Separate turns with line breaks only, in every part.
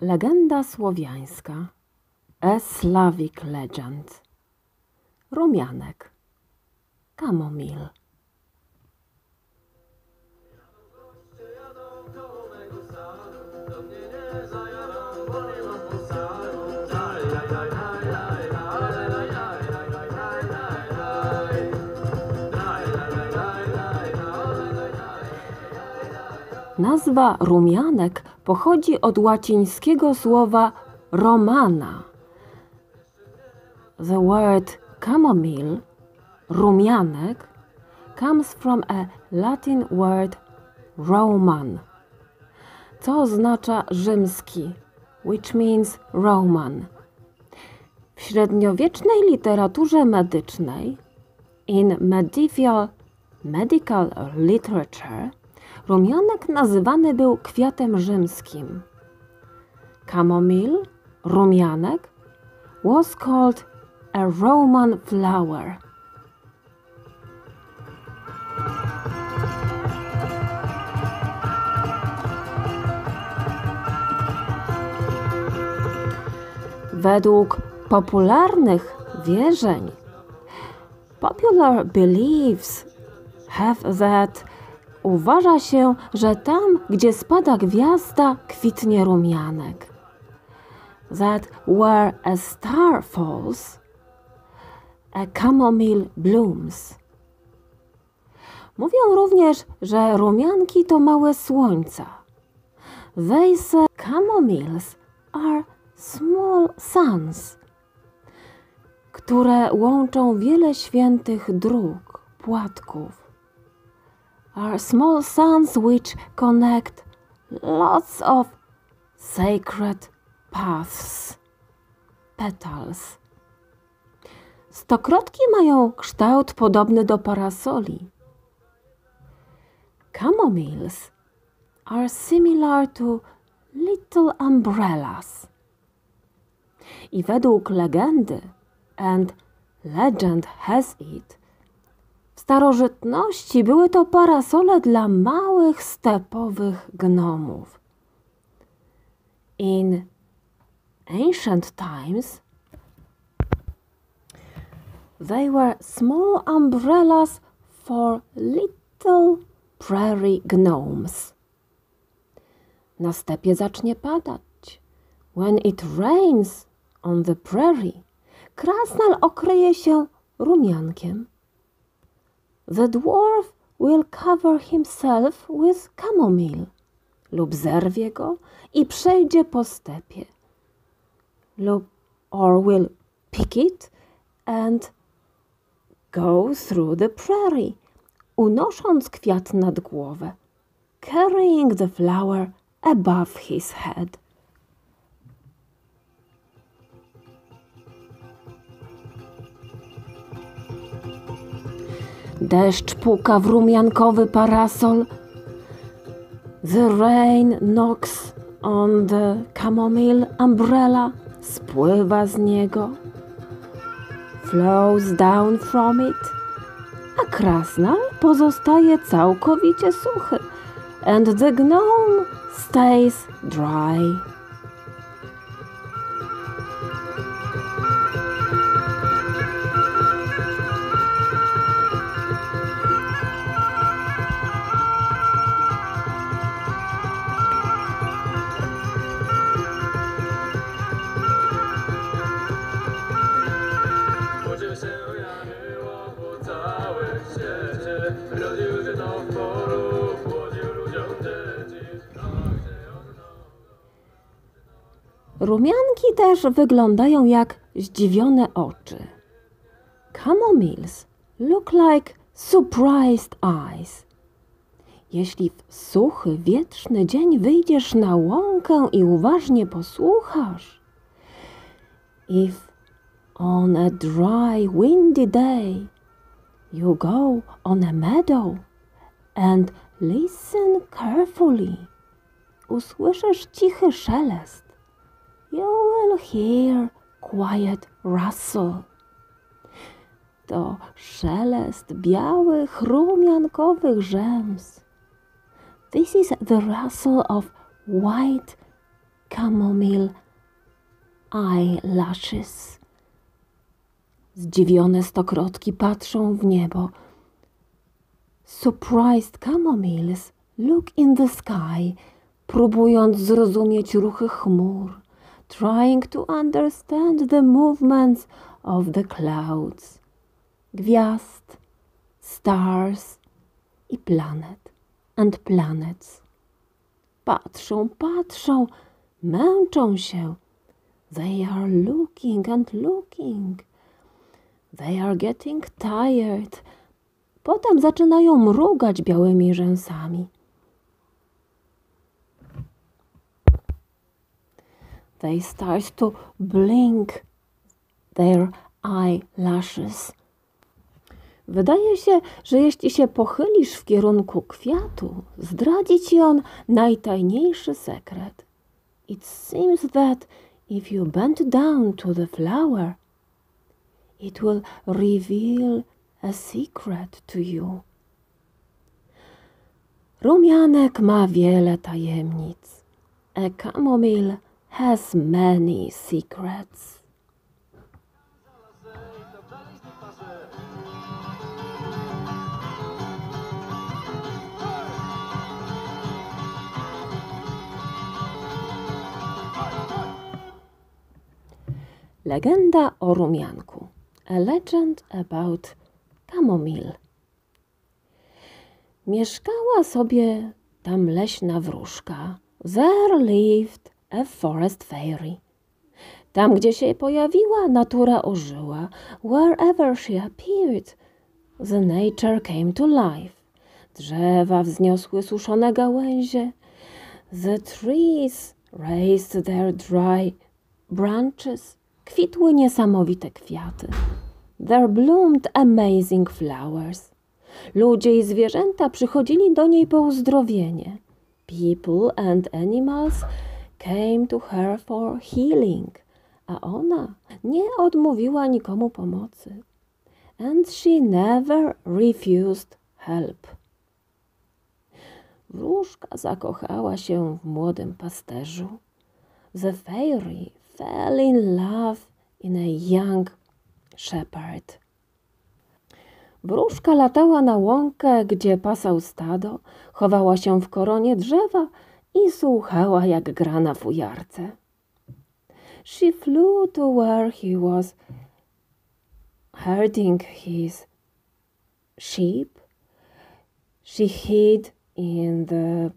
Legenda słowiańska. A Slavic legend. Rumianek. Kamomil. Nazwa rumianek pochodzi od łacińskiego słowa romana. The word chamomile, rumianek, comes from a Latin word Roman, co oznacza rzymski, which means Roman. W średniowiecznej literaturze medycznej, in medieval medical literature, rumianek nazywany był kwiatem rzymskim. Chamomile, rumianek, was called a Roman flower. Według popularnych wierzeń, popular beliefs have that uważa się, że tam, gdzie spada gwiazda, kwitnie rumianek. That where a star falls, a chamomile blooms. Mówią również, że rumianki to małe słońca. They say chamomiles are small suns, które łączą wiele świętych dróg, płatków. Are small suns which connect lots of sacred paths, petals. Stokrotki mają kształt podobny do parasoli. Chamomiles are similar to little umbrellas. I według legendy, and legend has it, starożytności były to parasole dla małych stepowych gnomów. In ancient times, they were small umbrellas for little prairie gnomes. Na stepie zacznie padać. When it rains on the prairie, krasnal okryje się rumiankiem. The dwarf will cover himself with chamomile lub zerwie go i przejdzie po stepie lub or will pick it and go through the prairie unosząc kwiat nad głowę carrying the flower above his head Deszcz puka w rumiankowy parasol. The rain knocks on the chamomile umbrella. Spływa z niego. Flows down from it. A krasnal pozostaje całkowicie suchy. And the gnome stays dry. Rumianki też wyglądają jak zdziwione oczy. Chamomiles look like surprised eyes. Jeśli w suchy, wietrzny dzień wyjdziesz na łąkę i uważnie posłuchasz, if on a dry, windy day you go on a meadow and listen carefully, usłyszysz cichy szelest you will hear quiet rustle. To szelest białych, rumiankowych rzęs. This is the rustle of white chamomile eyelashes. Zdziwione stokrotki patrzą w niebo. Surprised camomiles look in the sky, próbując zrozumieć ruchy chmur, trying to understand the movements of the clouds, gwiazd, stars i planet and planets. Patrzą, patrzą, męczą się. They are looking and looking. They are getting tired. Potem zaczynają mrugać białymi rzęsami. They start to blink their eyelashes. Wydaje się, że jeśli się pochylisz w kierunku kwiatu, zdradzi ci on najtajniejszy sekret. It seems that if you bend down to the flower, it will reveal a secret to you. Rumianek ma wiele tajemnic. A chamomile has many secrets. Legenda o rumianku. A legend about chamomile. Mieszkała sobie tam leśna wróżka. There lived a forest fairy. Tam, gdzie się pojawiła, natura ożyła. Wherever she appeared, the nature came to life. Drzewa wzniosły suszone gałęzie. The trees raised their dry branches. Kwitły niesamowite kwiaty. There bloomed amazing flowers. Ludzie i zwierzęta przychodzili do niej po uzdrowienie. People and animals came to her for healing, a ona nie odmówiła nikomu pomocy. And she never refused help. Wróżka zakochała się w młodym pasterzu. The fairy fell in love in a young shepherd. Wróżka latała na łąkę, gdzie pasał stado, chowała się w koronie drzewa i słuchała, jak gra na fujarce. She flew to where he was herding his sheep. She hid in the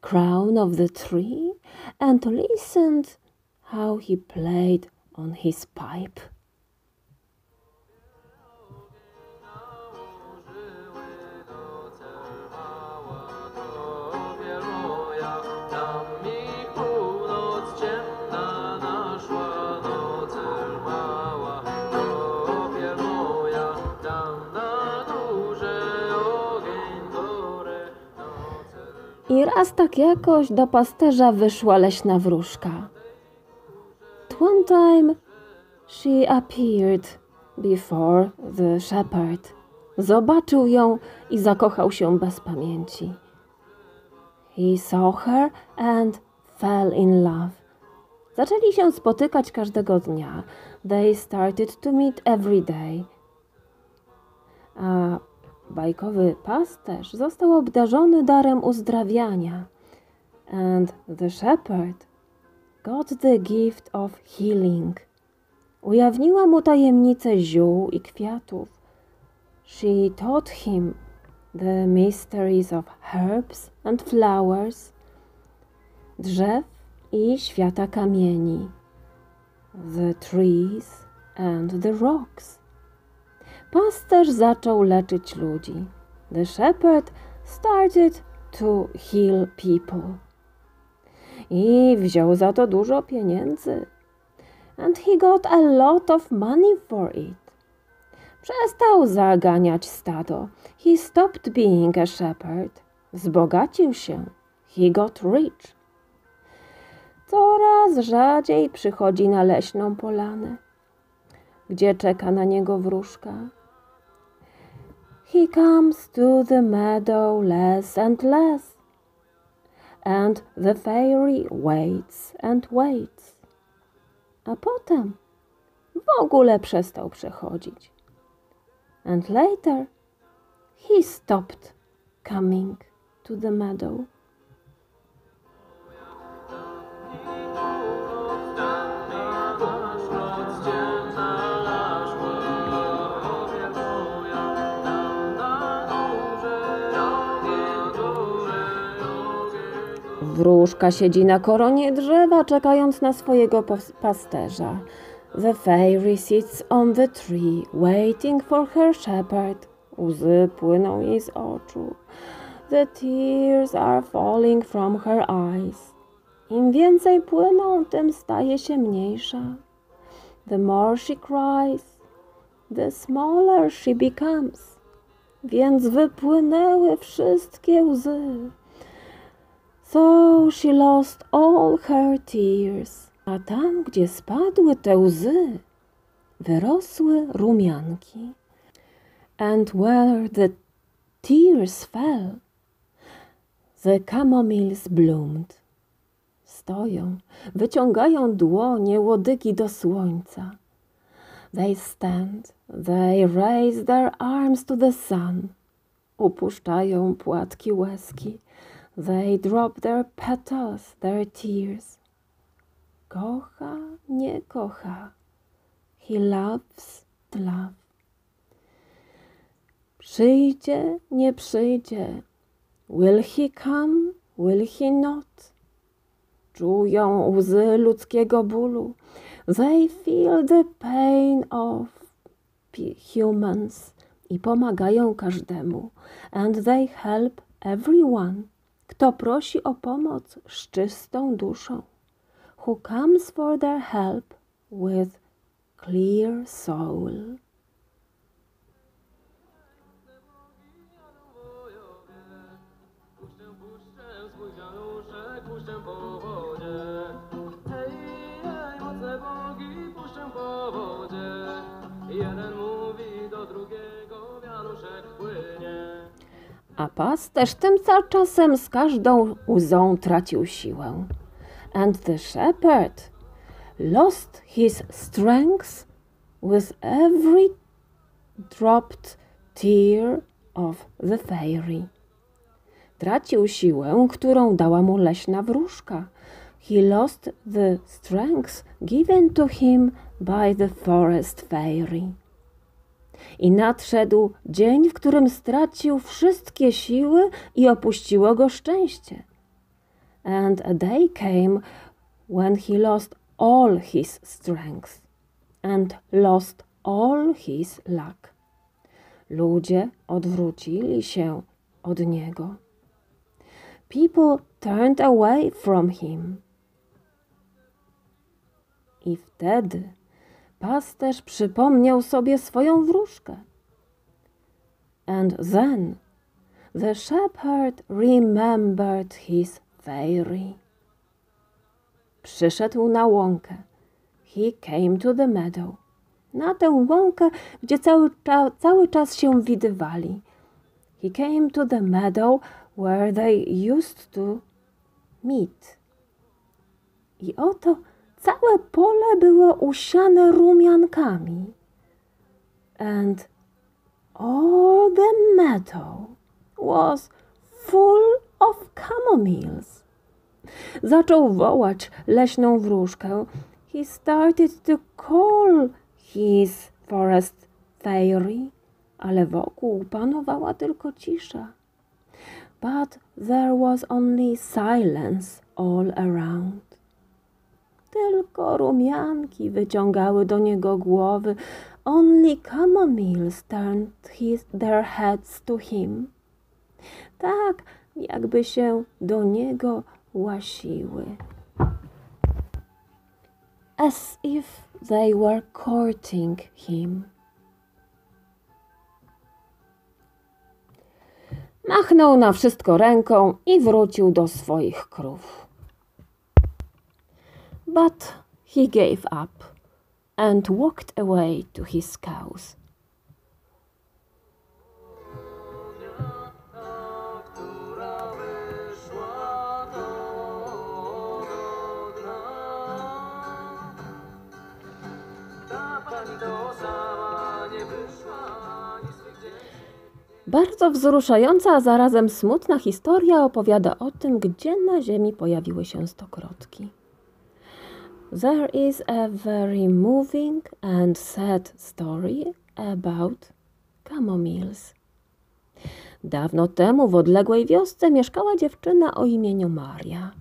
crown of the tree and listened how he played on his pipe. Raz tak jakoś do pasterza wyszła leśna wróżka. One time she appeared before the shepherd. Zobaczył ją i zakochał się bez pamięci. He saw her and fell in love. Zaczęli się spotykać każdego dnia. They started to meet every day. A bajkowy pasterz został obdarzony darem uzdrawiania. And the shepherd got the gift of healing. Ujawniła mu tajemnicę ziół i kwiatów. She taught him the mysteries of herbs and flowers, drzew i świata kamieni, the trees and the rocks. Pasterz zaczął leczyć ludzi. The shepherd started to heal people. I wziął za to dużo pieniędzy. And he got a lot of money for it. Przestał zaganiać stado. He stopped being a shepherd. Wzbogacił się. He got rich. Coraz rzadziej przychodzi na leśną polanę, gdzie czeka na niego wróżka. He comes to the meadow less and less. And the fairy waits and waits. A potem w ogóle przestał przechodzić. And later he stopped coming to the meadow. Wróżka siedzi na koronie drzewa, czekając na swojego pas- pasterza. The fairy sits on the tree, waiting for her shepherd. Łzy płyną jej z oczu. The tears are falling from her eyes. Im więcej płyną, tym staje się mniejsza. The more she cries, the smaller she becomes. Więc wypłynęły wszystkie łzy. So she lost all her tears. A tam, gdzie spadły te łzy, wyrosły rumianki. And where the tears fell, the camomiles bloomed. Stoją, wyciągają dłonie łodygi do słońca. They stand, they raise their arms to the sun. Upuszczają płatki łezki. They drop their petals, their tears. Kocha, nie kocha. He loves to love. Przyjdzie, nie przyjdzie. Will he come, will he not? Czują łzy ludzkiego bólu. They feel the pain of humans i pomagają każdemu. And they help everyone kto prosi o pomoc z czystą duszą, who comes for their help with clear soul. A pasterz tymczasem z każdą łzą tracił siłę. And the shepherd lost his strength with every dropped tear of the fairy. Tracił siłę, którą dała mu leśna wróżka. He lost the strength given to him by the forest fairy. I nadszedł dzień, w którym stracił wszystkie siły i opuściło go szczęście. And a day came when he lost all his strength and lost all his luck. Ludzie odwrócili się od niego. People turned away from him. I wtedy pasterz przypomniał sobie swoją wróżkę. And then the shepherd remembered his fairy. Przyszedł na łąkę. He came to the meadow. Na tę łąkę, gdzie cały, cza- cały czas się widywali. He came to the meadow where they used to meet. I oto całe pole było usiane rumiankami. And all the meadow was full of camomiles. Zaczął wołać leśną wróżkę. He started to call his forest fairy, ale wokół panowała tylko cisza. But there was only silence all around. Tylko rumianki wyciągały do niego głowy. Only camomiles turned his, their heads to him. Tak, jakby się do niego łasiły. As if they were courting him. Machnął na wszystko ręką i wrócił do swoich krów. But he gave up and walked away to his cows. Bardzo wzruszająca, a zarazem smutna historia opowiada o tym, gdzie na Ziemi pojawiły się stokroły. There is a very moving and sad story about camomiles. Dawno temu w odległej wiosce mieszkała dziewczyna o imieniu Maria.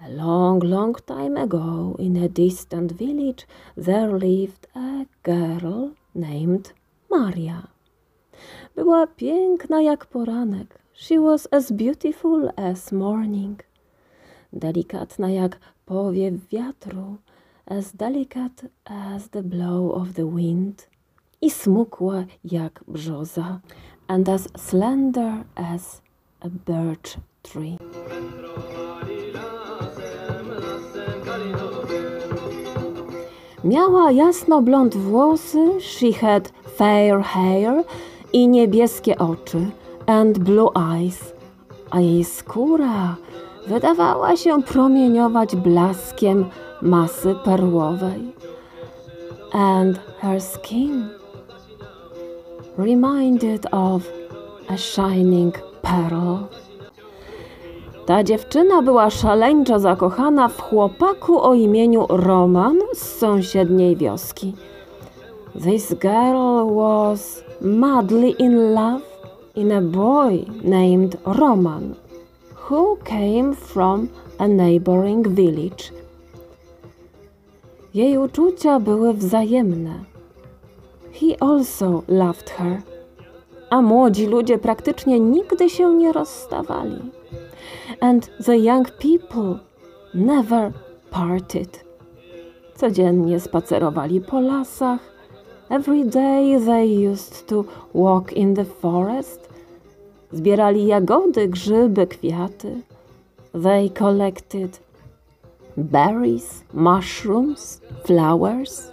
A long, long time ago, in a distant village, there lived a girl named Maria. Była piękna jak poranek. She was as beautiful as morning. Delikatna jak powiew wiatru, as delicate as the blow of the wind. I smukła jak brzoza, and as slender as a birch tree. Miała jasno włosy, she had fair hair i niebieskie oczy and blue eyes, a jej skóra wydawała się promieniować blaskiem masy perłowej. And her skin reminded of a shining pearl. Ta dziewczyna była szaleńczo zakochana w chłopaku o imieniu Roman z sąsiedniej wioski. This girl was madly in love in a boy named Roman, who came from a neighboring village. Jej uczucia były wzajemne. He also loved her, a młodzi ludzie praktycznie nigdy się nie rozstawali and the young people never parted. Codziennie spacerowali po lasach. Every day they used to walk in the forest. Zbierali jagody, grzyby, kwiaty. They collected berries, mushrooms, flowers.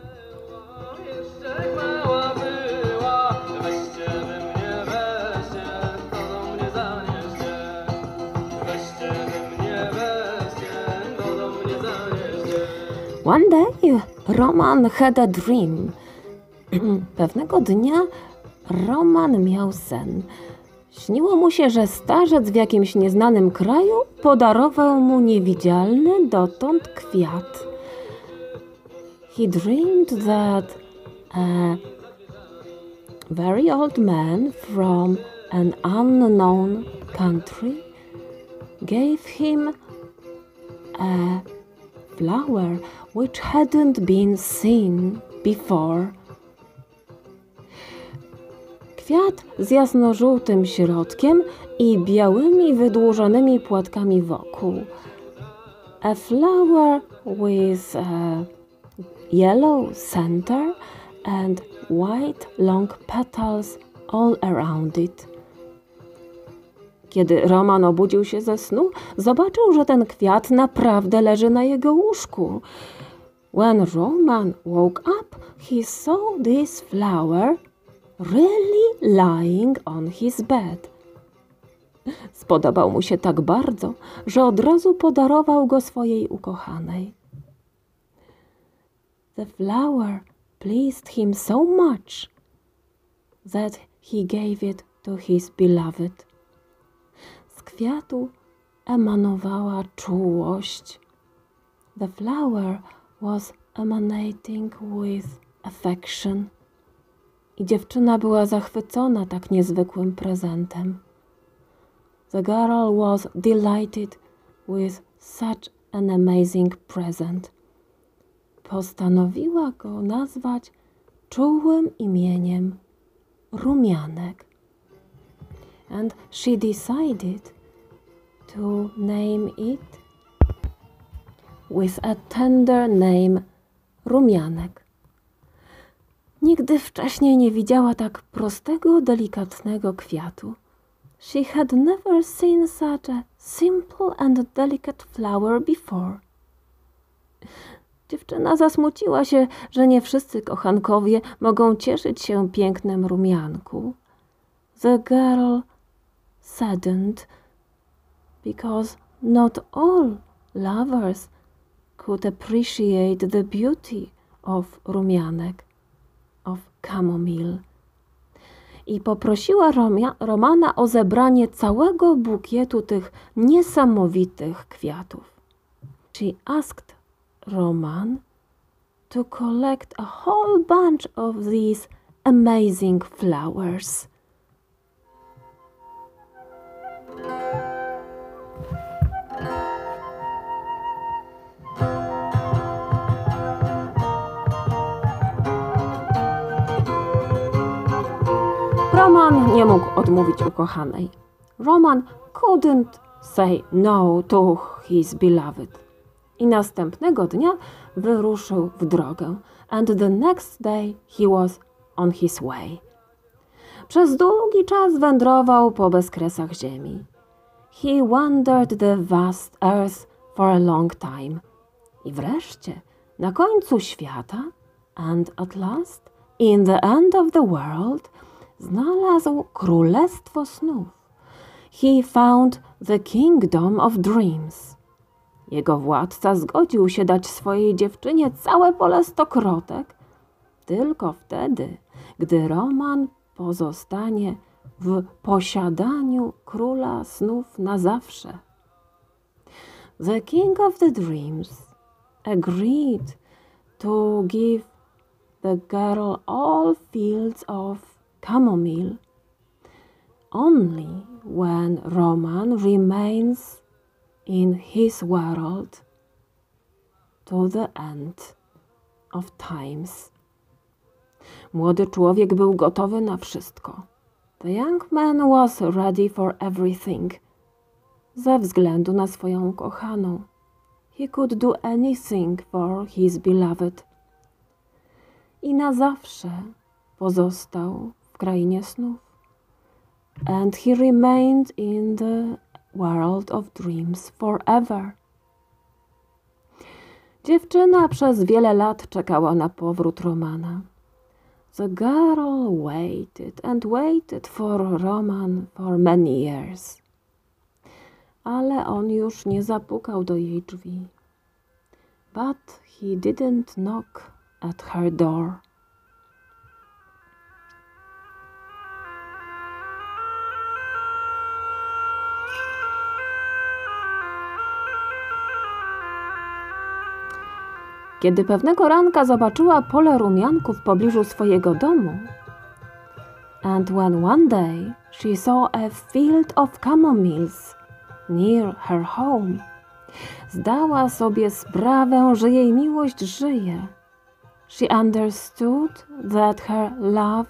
One day Roman had a dream. Pewnego dnia Roman miał sen. Śniło mu się, że starzec w jakimś nieznanym kraju podarował mu niewidzialny dotąd kwiat. He dreamed that a very old man from an unknown country gave him a flower which hadn't been seen before. Kwiat z jasnożółtym środkiem i białymi wydłużonymi płatkami wokół. A flower with a yellow center and white long petals all around it. Kiedy Roman obudził się ze snu, zobaczył, że ten kwiat naprawdę leży na jego łóżku. When Roman woke up, he saw this flower really lying on his bed. Spodobał mu się tak bardzo, że od razu podarował go swojej ukochanej. The flower pleased him so much that he gave it to his beloved. Z kwiatu emanowała czułość. The flower was emanating with affection. I dziewczyna była zachwycona tak niezwykłym prezentem. The girl was delighted with such an amazing present. Postanowiła go nazwać czułym imieniem Rumianek. And she decided to name it with a tender name Rumianek. Nigdy wcześniej nie widziała tak prostego, delikatnego kwiatu. She had never seen such a simple and delicate flower before. Dziewczyna zasmuciła się, że nie wszyscy kochankowie mogą cieszyć się pięknem rumianku. The girl saddened because not all lovers could appreciate the beauty of rumianek, of chamomile. i poprosiła Romia, Romana o zebranie całego bukietu tych niesamowitych kwiatów. She asked Roman to collect a whole bunch of these amazing flowers. Roman nie mógł odmówić ukochanej. Roman couldn't say no to his beloved. I następnego dnia wyruszył w drogę. And the next day he was on his way. Przez długi czas wędrował po bezkresach ziemi. He wandered the vast earth for a long time. I wreszcie, na końcu świata, and at last, in the end of the world, znalazł królestwo snów. He found the kingdom of dreams. Jego władca zgodził się dać swojej dziewczynie całe pole stokrotek, tylko wtedy, gdy Roman pozostanie w posiadaniu króla snów na zawsze. The king of the dreams agreed to give the girl all fields of chamomile only when Roman remains in his world to the end of times. Młody człowiek był gotowy na wszystko. The young man was ready for everything. Ze względu na swoją kochaną. He could do anything for his beloved. I na zawsze pozostał krainie snów. And he remained in the world of dreams forever. Dziewczyna przez wiele lat czekała na powrót Romana. The girl waited and waited for Roman for many years. Ale on już nie zapukał do jej drzwi. But he didn't knock at her door. Kiedy pewnego ranka zobaczyła pole rumianków w pobliżu swojego domu, and when one day she saw a field of camomiles near her home, zdała sobie sprawę, że jej miłość żyje. She understood that her love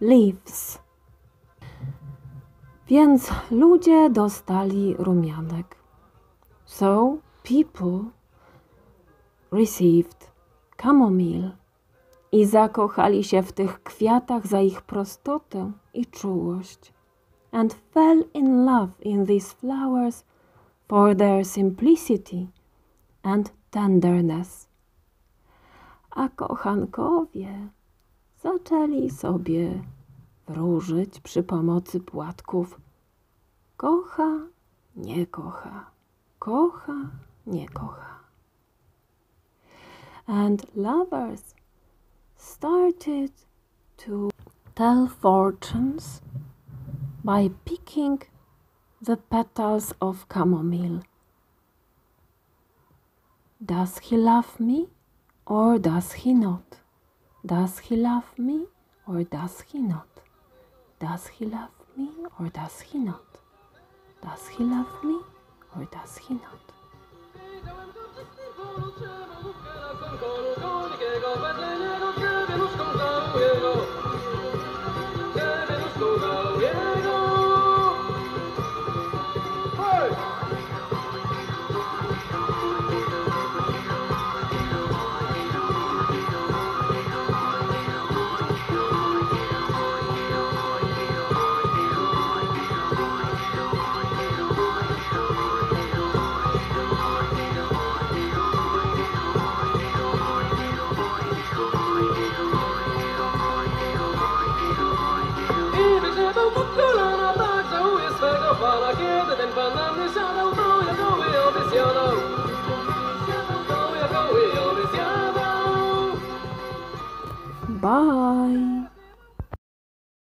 lives. Więc ludzie dostali rumianek. So people received chamomile i zakochali się w tych kwiatach za ich prostotę i czułość and fell in love in these flowers for their simplicity and tenderness. A kochankowie zaczęli sobie wróżyć przy pomocy płatków. Kocha, nie kocha, kocha, nie kocha and lovers started to tell fortunes by picking the petals of chamomile. Does he love me or does he not? Does he love me or does he not? Does he love me or does he not? Does he love me or does he not?
I